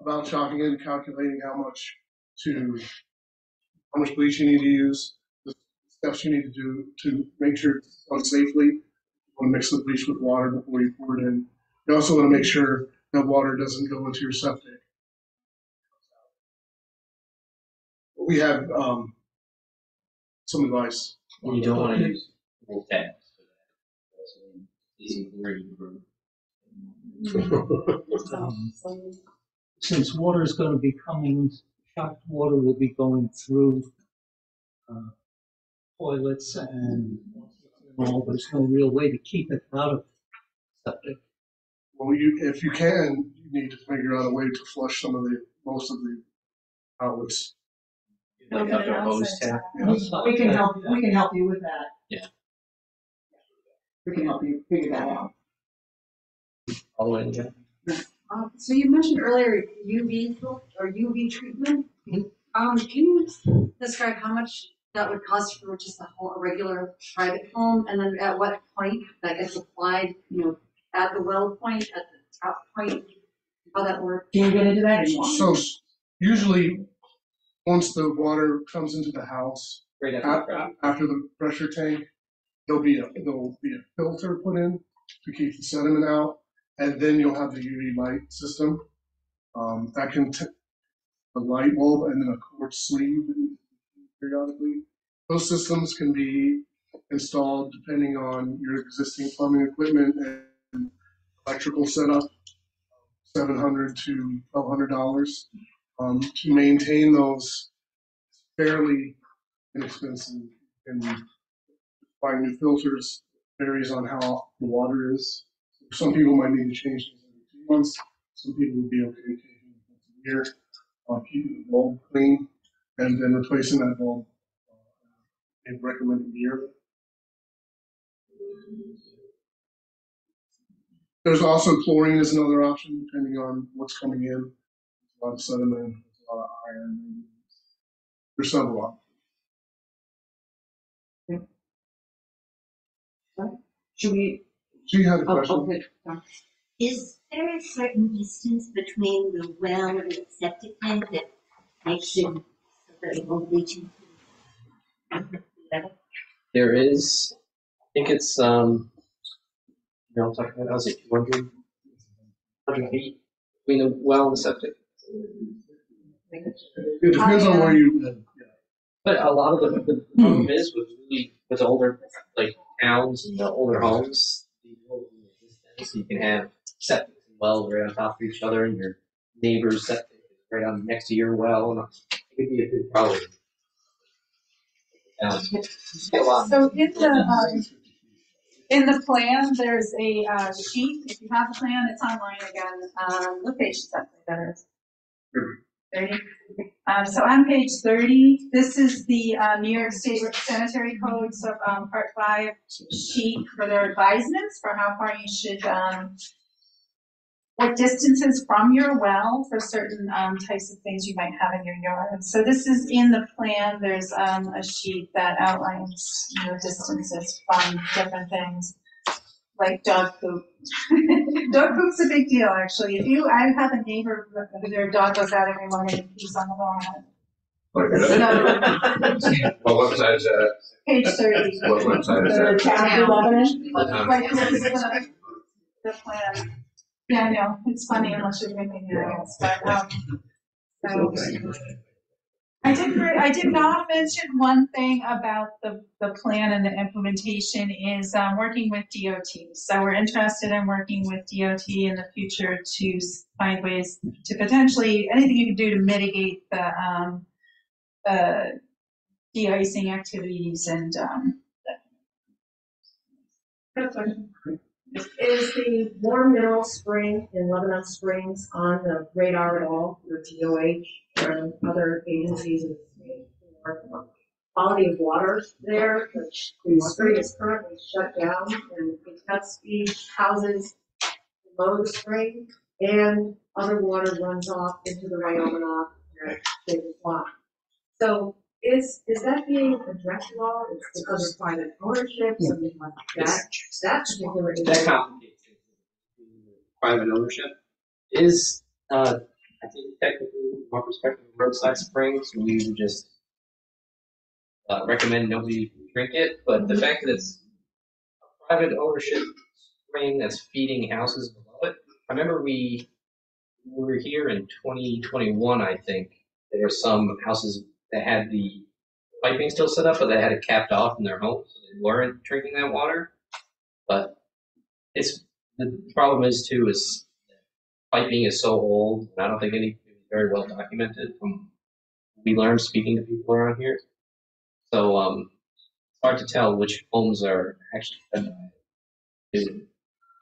about shocking in, calculating how much to, how much bleach you need to use, the steps you need to do to make sure it's done safely. You Want to mix the bleach with water before you pour it in. You also want to make sure that water doesn't go into your septic. We have, um, some advice. And you don't wanna use full tanks for that. That's an easy word for- Um, Since water is gonna be coming, shocked water will be going through uh, toilets and all, there's no real way to keep it out of septic. Well, you, if you can, you need to figure out a way to flush some of the, most of the outlets. Like Open up it your hose outside tap. tap. we can help, we can help you with that. Yeah. We can help you figure that out. all in the Um, so you mentioned earlier UV or UV treatment. Um, can you describe how much that would cost for just a whole, a regular private home? And then at what point that gets applied, you know, at the well point, at the top point, how that works? Can you get into that? or you So usually, once the water comes into the house, Right after. a- after the pressure tank, there'll be a, there'll be a filter put in to keep the sediment out, and then you'll have the UV light system. Um, that can, a light bulb and then a quartz sleeve periodically. Those systems can be installed depending on your existing plumbing equipment and electrical setup, seven hundred to twelve hundred dollars. Um, to maintain those fairly inexpensive and buying new filters varies on how the water is. Some people might need to change things every two months, some people would be okay it once a year. Uh, keeping the bulb clean and then replacing that bulb uh, recommended yearly. There's also chlorine is another option depending on what's coming in. There's A lot of sediment, a lot of iron. There's several options. Should we, She had a oh, question. okay. Is there a certain distance between the well and the septic tank that makes it so that it won't leach into? There is, I think it's, um, you know, I'm talking about, I was like, 200, 100 feet between the well and the septic. It depends on where you live. But a lot of the, the problem is with really, with older, like, towns and the older homes, distance, you can have septic and wells right on top of each other, and your neighbor's septic is right on next to your well, and it could be a big problem. Um. So in the, um, in the plan, there's a, uh, sheet, if you have the plan, it's online again, um, what page is that, that is? Thirty? Um, so on page thirty, this is the, uh, New York State Sanitary Code, so, um, part five sheet for their advisements for how far you should, um, what distances from your well for certain, um, types of things you might have in your yard. So this is in the plan, there's, um, a sheet that outlines, you know, distances from different things, like dog poop. dog poop's a big deal, actually. If you, I have a neighbor who their dog goes out every morning and pees on the lawn. What website is that? Page thirty. What website is The that? town of Lebanon, Um, Right, this is the, the plan. Yeah, I know, it's funny unless you're in areas, but, um, so. I did, I did not mention one thing about the, the plan and the implementation is, um, working with DOT. So we're interested in working with DOT in the future to find ways to potentially, anything you can do to mitigate the, um, uh, de-icing activities and, um, Is the Warm Mineral Spring in Lebanon Springs on the radar at all with DOH and other agencies in the state? for Quality of water there, the the spring is currently shut down and it cuts these houses below the spring and other water runs off into the Wyomanock and Davis Lock. So is, is that being addressed at all? Is it under private ownership, something like that? That particular. That complicates things. Private ownership is, uh, I think technically, from our perspective, roadside springs, we would just uh, recommend nobody drink it, but the fact that it's a private ownership spring that's feeding houses below it. I remember we, we were here in twenty twenty-one, I think, there were some houses that had the piping still set up, but they had it capped off in their home, so they weren't drinking that water. But it's, the problem is too, is piping is so old, and I don't think any, it was very well documented from, we learned speaking to people around here. So, um, it's hard to tell which homes are actually fed.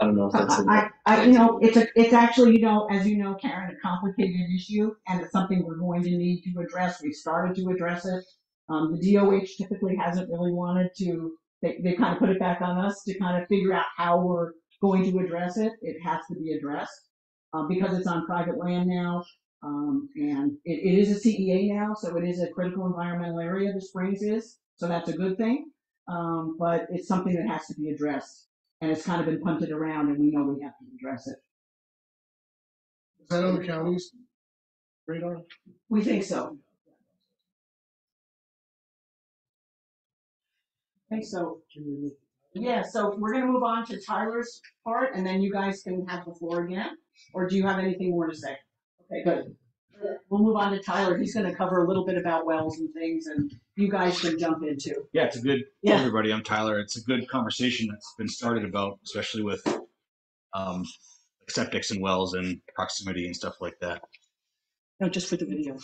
I don't know if that's. a- I, I, you know, it's a, it's actually, you know, as you know, Karen, a complicated issue, and it's something we're going to need to address. We've started to address it. Um, the DOH typically hasn't really wanted to, they, they kind of put it back on us to kind of figure out how we're going to address it. It has to be addressed, um, because it's on private land now. Um, and it, it is a CEA now, so it is a critical environmental area, the Springs is, so that's a good thing. Um, but it's something that has to be addressed and it's kind of been punted around, and we know we have to address it. Is that on the county's radar? We think so. Okay, so, yeah, so we're gonna move on to Tyler's part, and then you guys can have the floor again, or do you have anything more to say? Okay, good. We'll move on to Tyler, he's gonna cover a little bit about wells and things, and you guys can jump in too. Yeah, it's a good, Yeah. everybody, I'm Tyler. It's a good conversation that's been started about, especially with um, septics and wells and proximity and stuff like that. No, just for the video.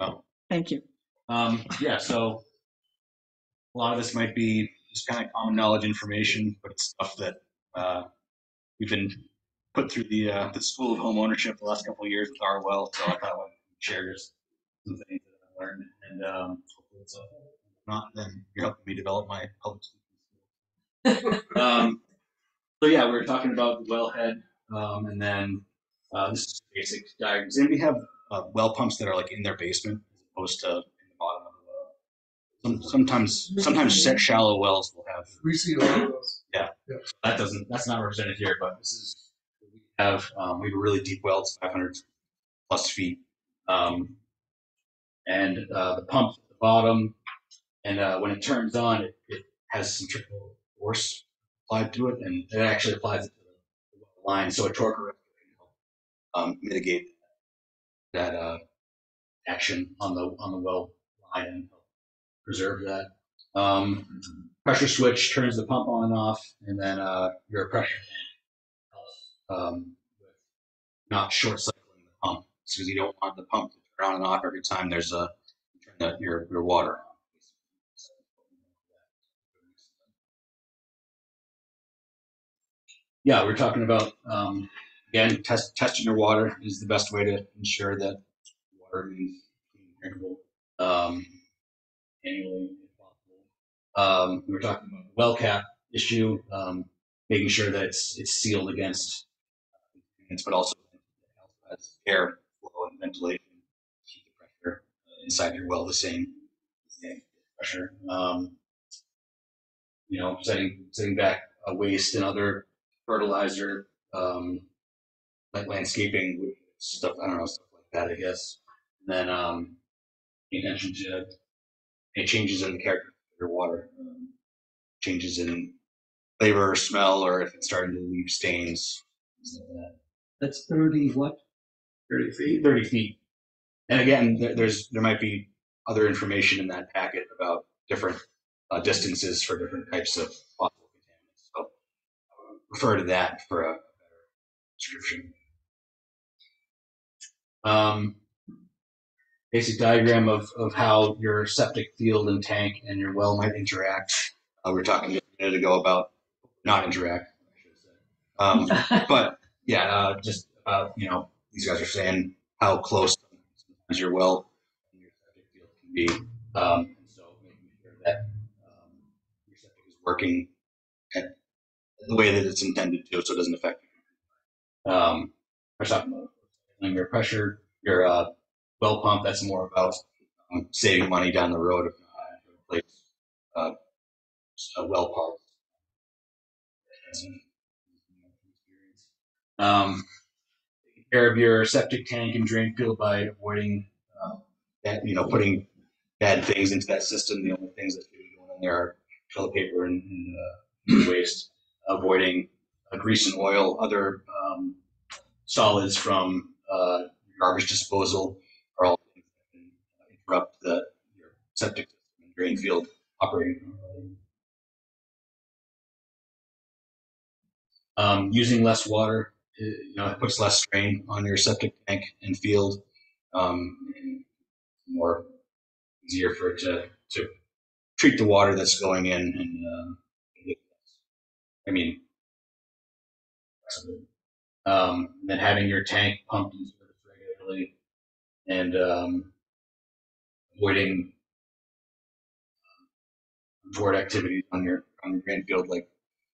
Oh. Thank you. Um, yeah, so a lot of this might be just kind of common knowledge information, but it's stuff that uh, we've been put through the uh, the school of home ownership the last couple of years with our well. So I thought I would share just some things that I learned, and um, hopefully it's not then you're helping me develop my public speaking skills. um, so yeah, we were talking about the wellhead, um, and then uh, this is basic diagrams. And we have uh, well pumps that are like in their basement as opposed to in the bottom of the well. Some, sometimes, sometimes sh- shallow wells will have. We see a lot of those. Yeah, Yeah. that doesn't. That's not represented here, but this is. Have um, we have a really deep well. It's 500 plus feet, um, and uh, the pump at the bottom, and uh, when it turns on, it, it has centrifugal force applied to it, and it actually applies it to the line, so a torque can help um, mitigate that uh, action on the on the well line and help preserve that. Um, pressure switch turns the pump on and off, and then uh, your pressure tank um, not short cycling the pump because you don't want the pump to turn on and off every time there's a turn the, your your water. on. Yeah, we're talking about um, again test, testing your water is the best way to ensure that water is drinkable, um, annually if possible. Um, we were talking about the well cap issue, um, making sure that it's, it's sealed against, uh, but also has air flow and ventilation, keep the pressure inside your well the same, same pressure. Um, you know, setting, setting back uh, waste and other fertilizer, um, like landscaping stuff, I don't know, stuff like that, I guess. And then, um, pay attention to any changes in the character of your water, um, changes in flavor or smell, or if it's starting to leave stains. things like that. That's thirty what? Thirty feet. Thirty feet. And again, there, there's there might be other information in that packet about different uh, distances for different types of possible contaminants. So uh, refer to that for a better description. Um, basic diagram of, of how your septic field and tank and your well might interact. Uh, we were talking a minute ago about not interact. I should say. Um, but yeah, uh, just about you know these guys are saying how close sometimes your well and your septic field can be, um, and so making sure that um, your septic is working at the way that it's intended to, so it doesn't affect you. Um, about your pressure, your uh, well pump. That's more about um, saving money down the road if have replace uh, a well pump. Um, care of your septic tank and drain field by avoiding uh, that, you know, putting bad things into that system. The only things that should be going in there are toilet paper and, and uh, waste. Avoiding uh, grease and oil, other um, solids from uh, garbage disposal are all things that can interrupt the your septic system and drain field operating. Um, using less water, uh, you know, it puts less strain on your septic tank and field. Um, and more easier for it to, to treat the water that's going in and, um, I mean, um, then having your tank pumped regularly and, um, avoiding board activities on your, on your drain field, like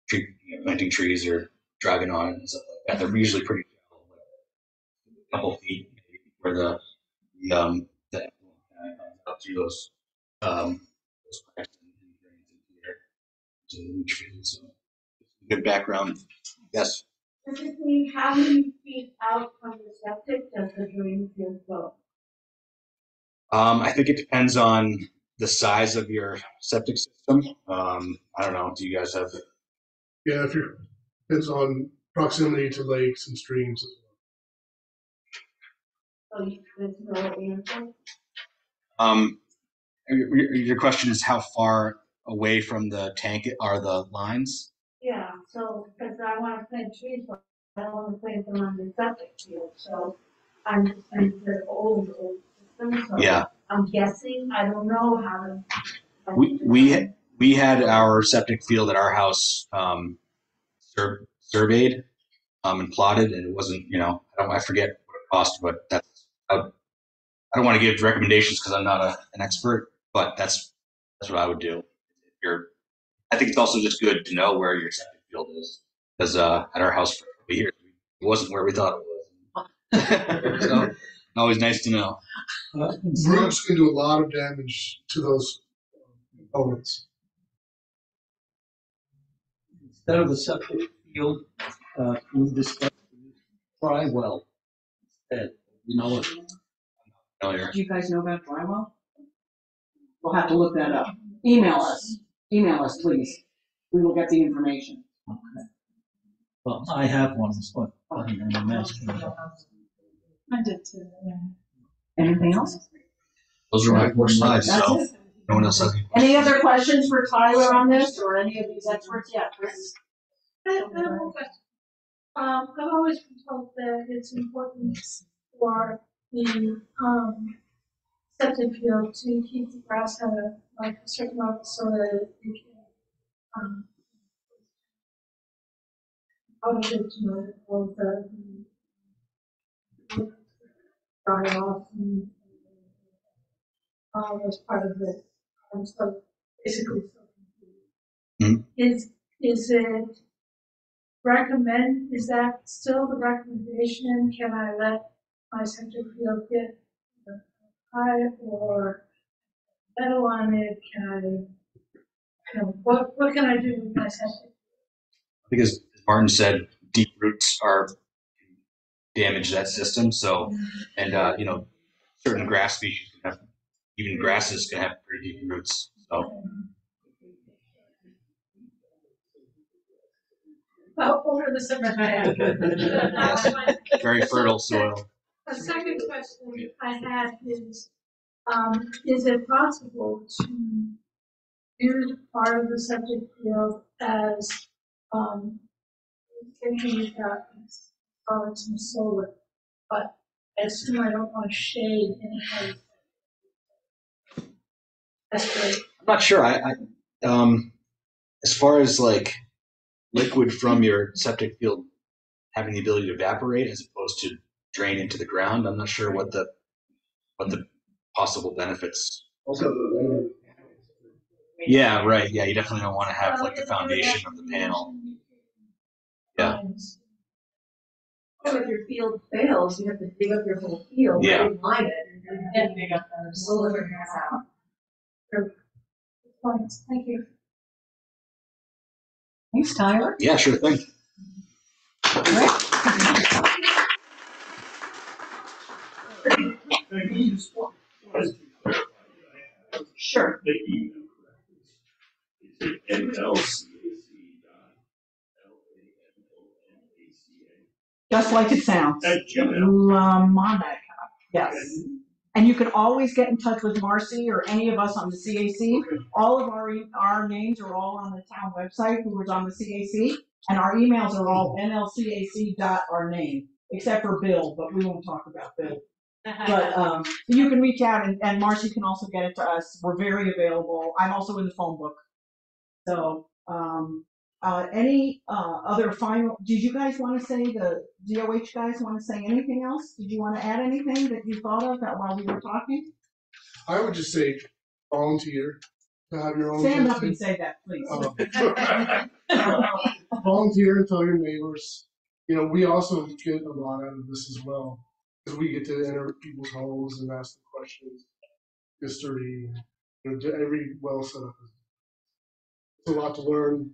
tree, you know, planting trees or driving on and stuff like that. They're usually pretty shallow, like a couple feet maybe, where the, the um the effluent kind comes out through those um those pipes and, and drains into there to the leach field. So good background. Yes. Typically, how many feet out from the septic does the drain field go? Um, I think it depends on the size of your septic system. Um, I don't know. Do you guys have? Yeah, if you're, depends on proximity to lakes and streams as well. So you, there's no answer? Um, your, your your question is how far away from the tank are the lines? Yeah, so, because I want to plant trees, but I don't want to plant them on the septic field, so I'm, I'm the old, old system, so. Yeah. I'm guessing, I don't know how to. We we we had our septic field at our house um, sur- surveyed um, and plotted, and it wasn't you know I don't I forget what it cost, but that's I, I don't want to give recommendations because I'm not a, an expert, but that's that's what I would do. If you're, I think it's also just good to know where your septic field is because uh, at our house for a years it wasn't where we thought it was. so always nice to know. Roots can do a lot of damage to those components. Instead of a septic field, uh, we discussed dry well instead. You know it. Familiar. Do you guys know about dry well? We'll have to look that up. Email us, email us, please. We will get the information. Well, I have one, but I'm asking. I did too, yeah. Anything else? Those are my four slides. That's So it. No one else has any. Any other questions for Tyler on this or any of these experts? Yeah, Chris? I have one question. Um, I've always been told that it's important for the, um, septic field to keep the grass at a, like, a certain level so that it can, um, out of it, you know, all the, dry off and um, as part of it. So basically, Mhm. is, is it recommend, is that still the recommendation? Can I let my field get pipe or metal on it? Can I, you know, what, what can I do with my? Because as Martin said, deep roots are damage that system. So, and uh, you know, certain grass species even grasses can have pretty deep roots. So, Oh, over the tank. very fertile soil. A second question I had is, um, is it possible to use part of the septic field as, um, thinking about some solar, but I assume I don't want to shade any kind of. That's great. I'm not sure. I, I um, as far as like liquid from your septic field having the ability to evaporate as opposed to drain into the ground, I'm not sure what the what the possible benefits. Also, Yeah, right. Yeah, you definitely don't want to have like the foundation of the panel. Yeah. So if your field fails, you have to dig up your whole field, Yeah. line it, and then dig up the solar panels out. Points, thank you. Thanks, Tyler. Yeah, sure thing. Thank. Just one question to clarify that I have. Sure. The email correct. Is it NLCAC dot L A M O N A C A? Just like it sounds. At Gmail. Lamonaca, yes. And you can always get in touch with Marcy or any of us on the CAC. All of our, e- our names are all on the town website, who was on the CAC, and our emails are all nlcac dot our name, except for Bill, but we won't talk about Bill. But, um, you can reach out and, and Marcy can also get it to us. We're very available. I'm also in the phone book. So, um, uh, any, uh, other final, did you guys wanna say, the DOH guys wanna say anything else? Did you wanna add anything that you thought of that while we were talking? I would just say volunteer to have your own. Stand up and say that, please. Uh, volunteer and tell your neighbors. You know, we also get a lot out of this as well because we get to enter people's homes and ask them questions, history. You know, every well set up. It's a lot to learn.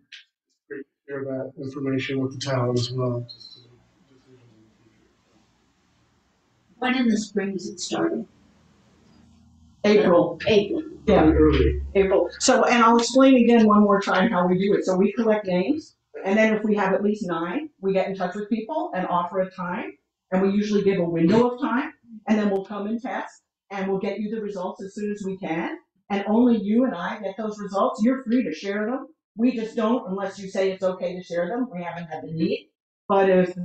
Share that information with the town as well. When in the spring is it starting? April. April. Yeah, Early. April. So, and I'll explain again one more time how we do it. So we collect names, and then if we have at least nine, we get in touch with people and offer a time, and we usually give a window of time, and then we'll come and test, and we'll get you the results as soon as we can. And only you and I get those results. You're free to share them. We just don't unless you say it's okay to share them. We haven't had the need. But if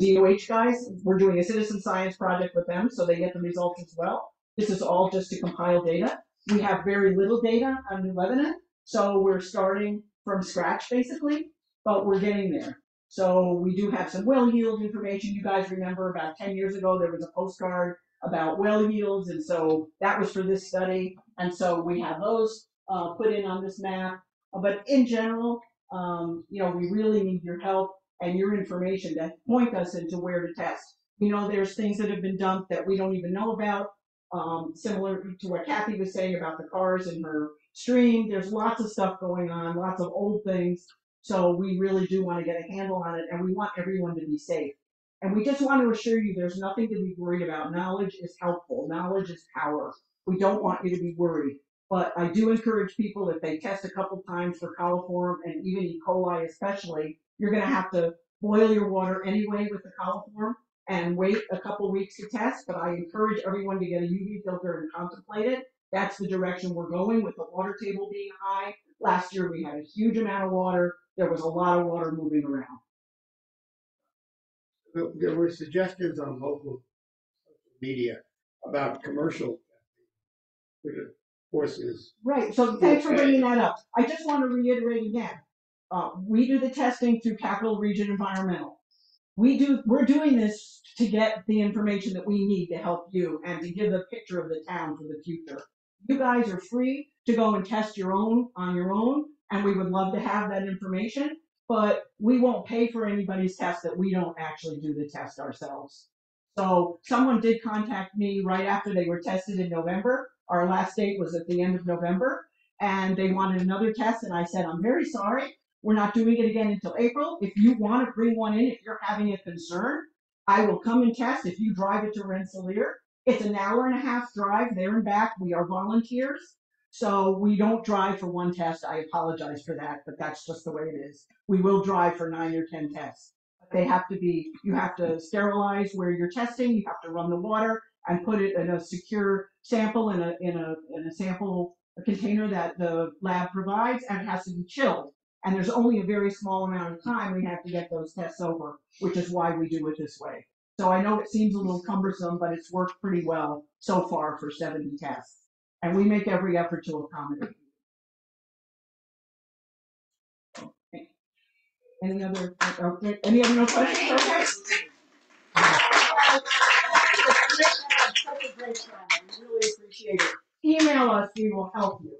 DOH guys, we're doing a citizen science project with them, so they get the results as well. This is all just to compile data. We have very little data on New Lebanon, so we're starting from scratch basically, but we're getting there. So we do have some well yield information. You guys remember about ten years ago, there was a postcard about well yields, and so that was for this study. And so we have those, uh, put in on this map. Uh, But in general, um, you know, we really need your help and your information to point us into where to test. You know, there's things that have been dumped that we don't even know about um, similar to what Kathy was saying about the cars in her stream. There's lots of stuff going on, lots of old things. So we really do want to get a handle on it and we want everyone to be safe. And we just want to assure you there's nothing to be worried about. Knowledge is helpful. Knowledge is power. We don't want you to be worried. But I do encourage people if they test a couple times for coliform and even E. coli especially, you're going to have to boil your water anyway with the coliform and wait a couple weeks to test, but I encourage everyone to get a UV filter and contemplate it. That's the direction we're going with the water table being high. Last year, we had a huge amount of water. There was a lot of water moving around. There- were suggestions on local media about commercial, which course is. Right, so thanks for bringing that up. I just want to reiterate again. Uh, we do the testing through Capital Region Environmental. We do, we're doing this to get the information that we need to help you and to give a picture of the town for the future. You guys are free to go and test your own on your own, and we would love to have that information. But we won't pay for anybody's test that we don't actually do the test ourselves. So someone did contact me right after they were tested in November. Our last date was at the end of November, and they wanted another test, and I said, I'm very sorry. We're not doing it again until April. If you want to bring one in, if you're having a concern, I will come and test if you drive it to Rensselaer. It's an hour and a half drive there and back. We are volunteers. So we don't drive for one test. I apologize for that, but that's just the way it is. We will drive for nine or 10 tests. They have to be, you have to sterilize where you're testing, you have to run the water and put it in a secure sample in a, in a, in a sample container that the lab provides and it has to be chilled. And there's only a very small amount of time we have to get those tests over, which is why we do it this way. So I know it seems a little cumbersome, but it's worked pretty well so far for seventy tests. And we make every effort to accommodate. Okay. Any other, okay, any other no questions? Okay. Really appreciate it. Email us, we will help you.